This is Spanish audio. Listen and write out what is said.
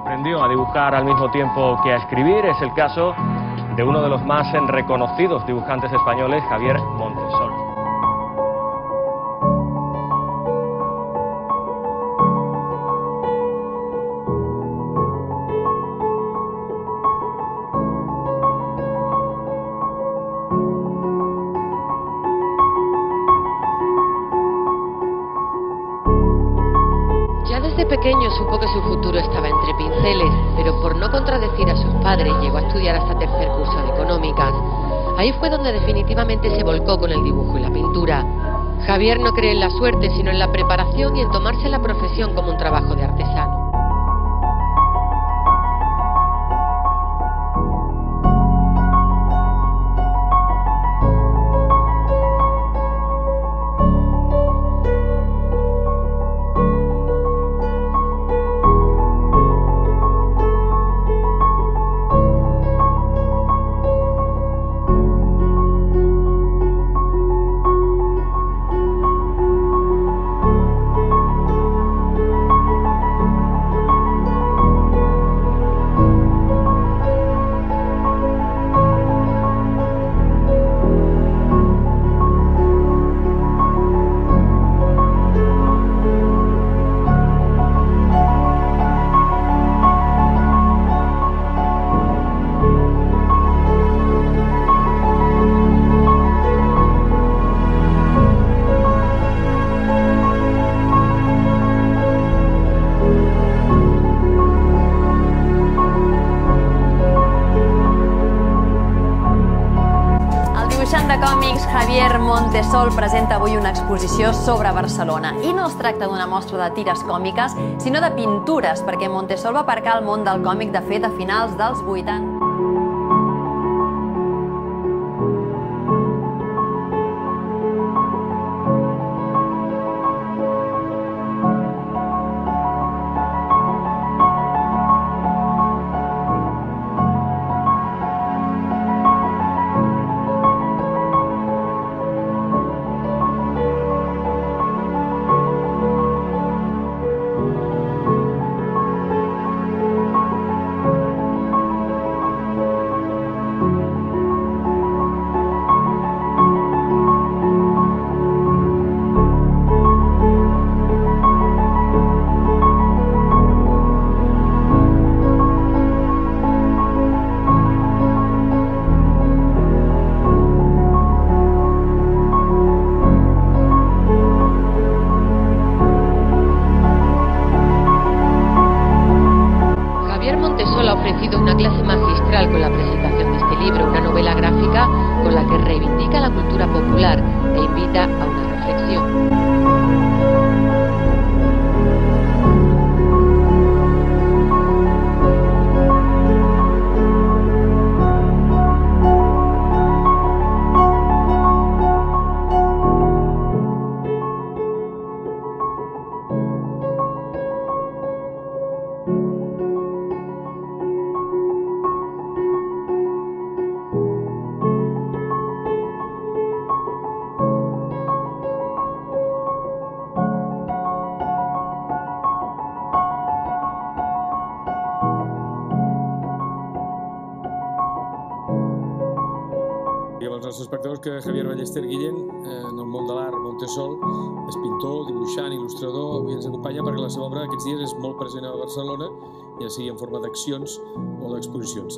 Aprendió a dibujar al mismo tiempo que a escribir. Es el caso de uno de los más reconocidos dibujantes españoles, Javier Montesol. Pequeño supo que su futuro estaba entre pinceles, pero por no contradecir a sus padres llegó a estudiar hasta tercer curso de económicas. Ahí fue donde definitivamente se volcó con el dibujo y la pintura. Javier no cree en la suerte, sino en la preparación y en tomarse la profesión como un trabajo de artesano. De còmics Javier Montesol presenta avui una exposició sobre Barcelona. I no es tracta d'una mostra de tires còmiques, sinó de pintures, perquè Montesol va aparcar el món del còmic de fet a finals dels 80. Reivindica la cultura popular e invita a una reflexión. Als nostres espectadors que Javier Ballester Guillén, eh, en el món de l'art Montesol, és pintor, dibuixant, il·lustrador, avui ens acompanya perquè la seva obra aquests dies és molt present a Barcelona, ja sigui en forma d'accions o d'exposicions.